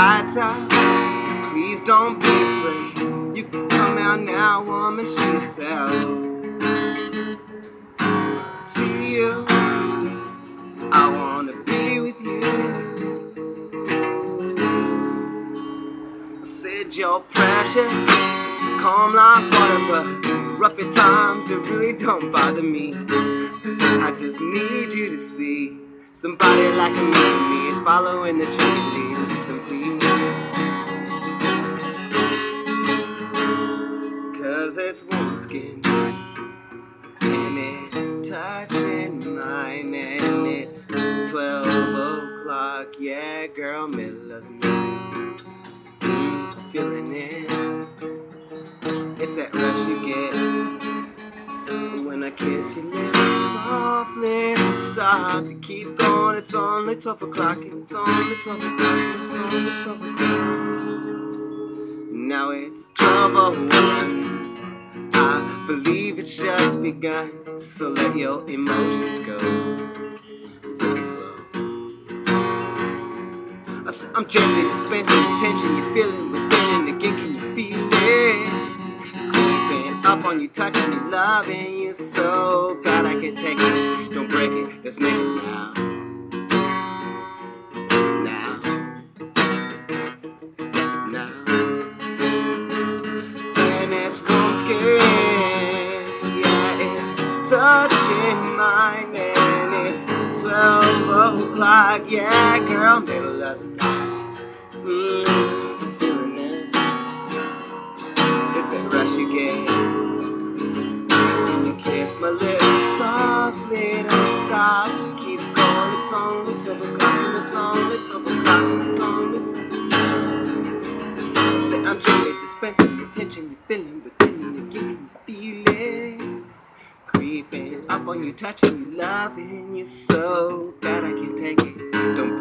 lights out, please don't be afraid. You can come out now, woman, she said, see you, I wanna be with you. I said, you're precious, calm like water, but rough at times, it really don't bother me. I just need you to see somebody like me following the truth. And it's touching mine and it's 12 o'clock. Yeah, girl, middle of the night. Mm, feeling it. It's that rush you get when I kiss your lips softly. Stop, you keep going. It's only 12 o'clock. It's only 12 o'clock. It's only 12 o'clock. Now it's 12:01. I believe it's just begun. So let your emotions go. I'm gently dispensing the tension you're feeling within, again, can you feel it? Creeping up on you, touching you, loving you so bad I can take it. Don't break it, let's make it touching mine, and it's 12 o'clock, yeah, girl, middle of the night. Mm, I'm feeling it. It's that rush you. When you kiss my lips softly, don't stop. Creeping up on you, touching you, loving you so bad I can't take it. Don't